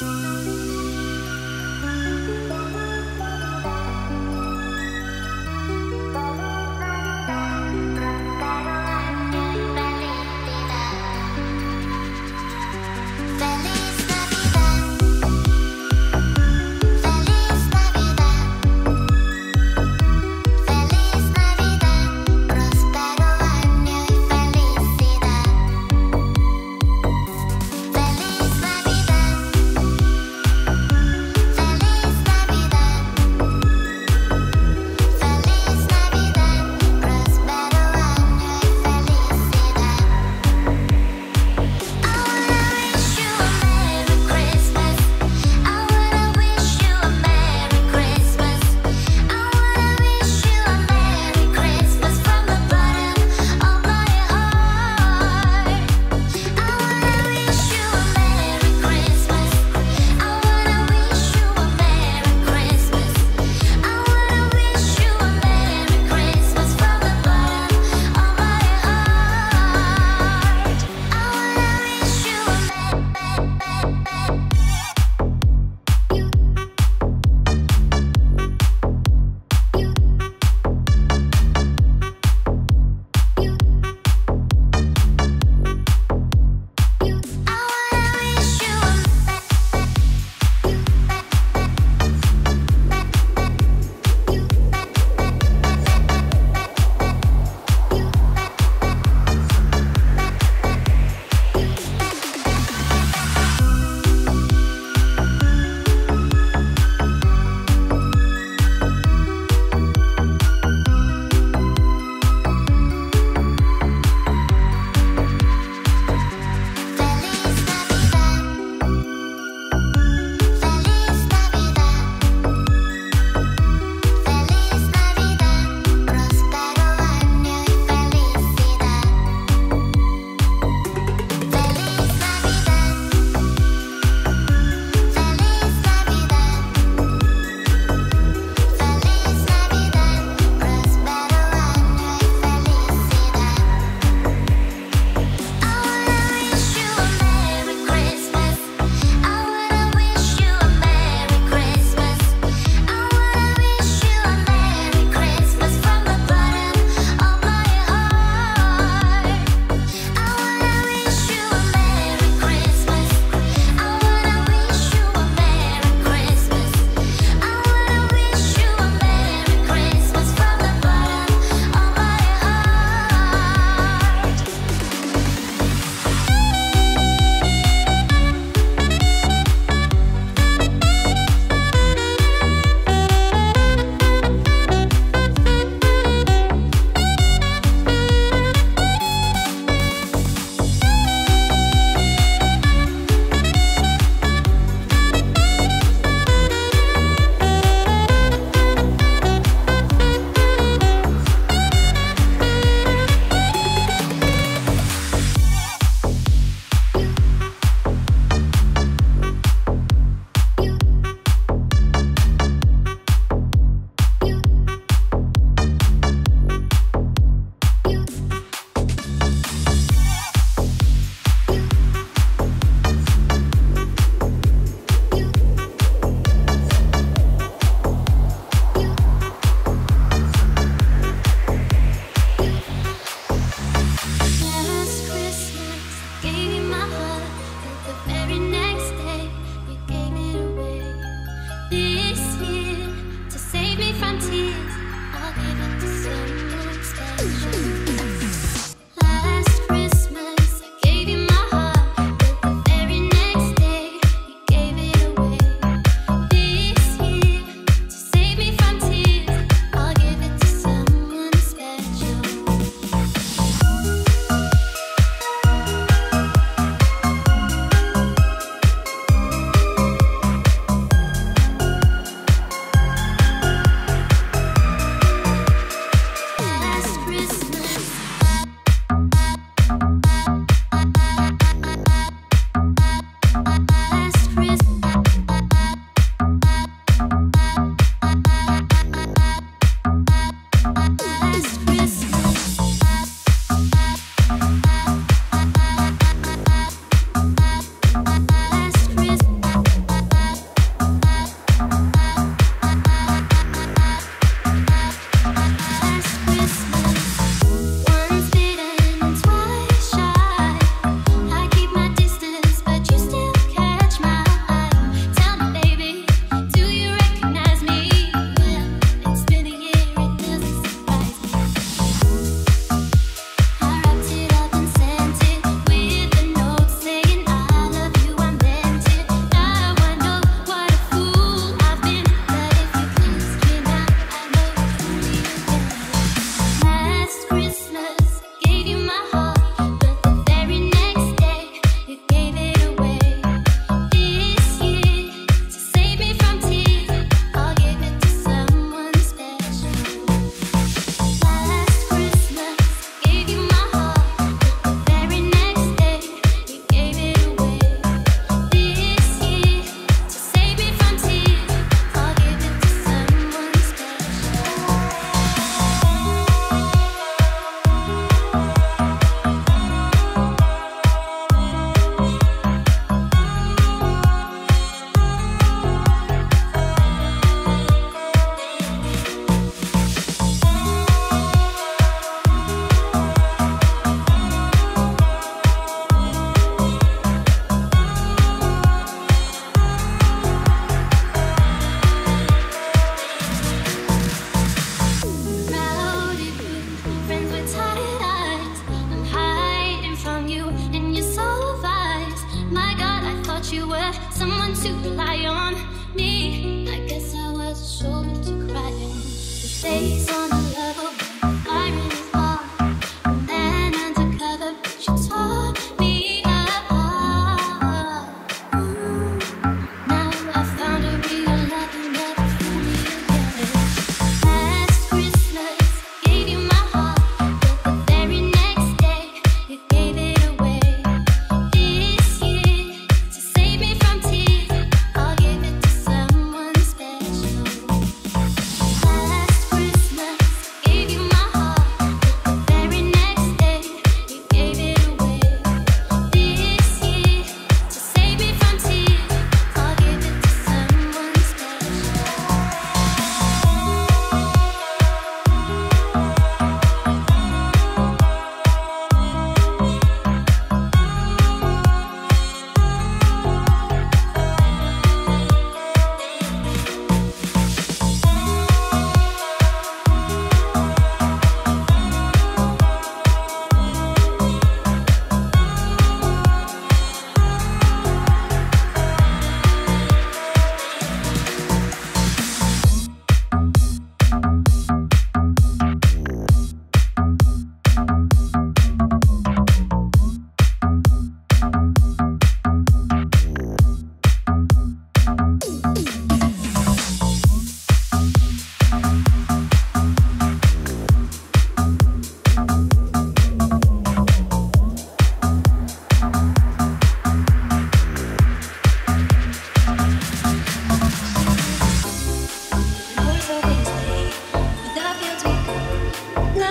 Música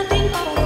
nothing.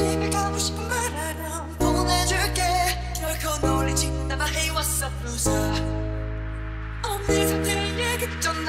집에 가고 싶은 말 알아 보내줄게. 결코 놀리지 나만 해왔어 루사 오늘 상태의 예극 전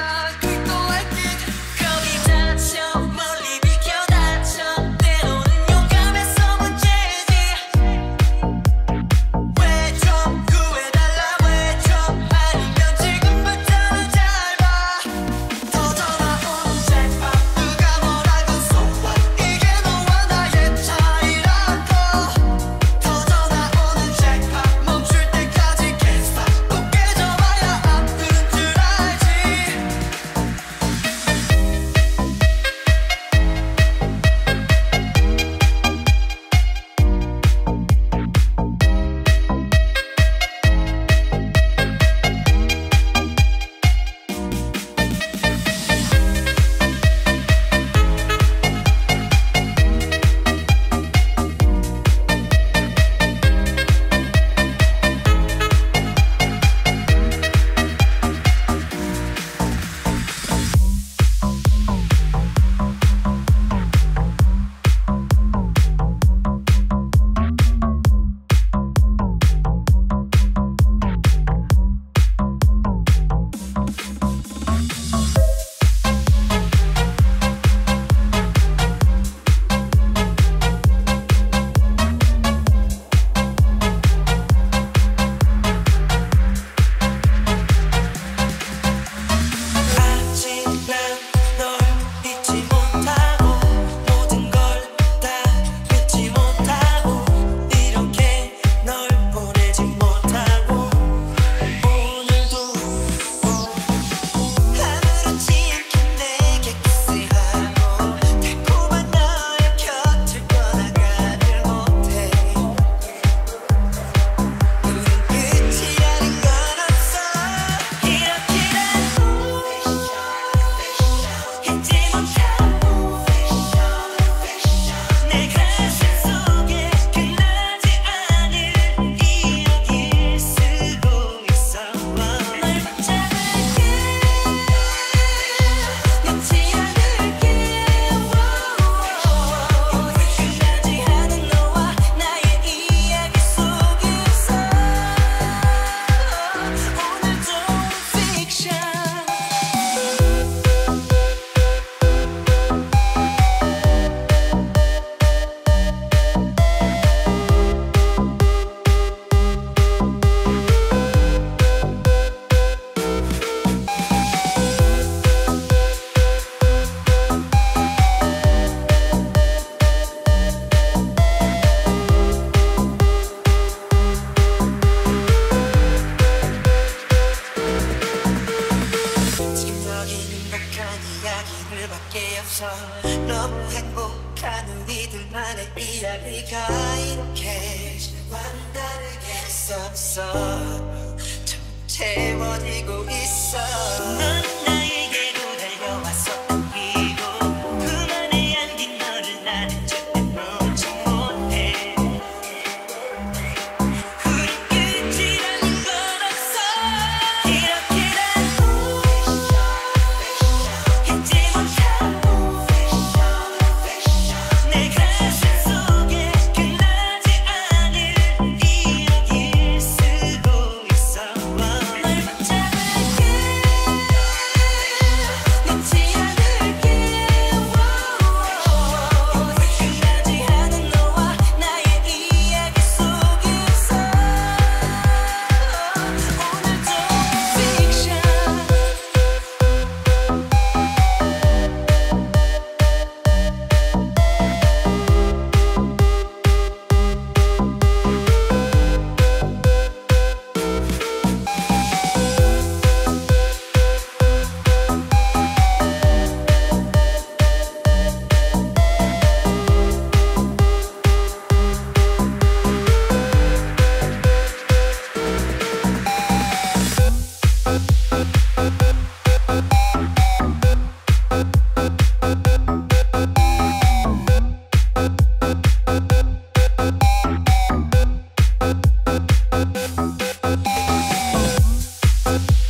Bye.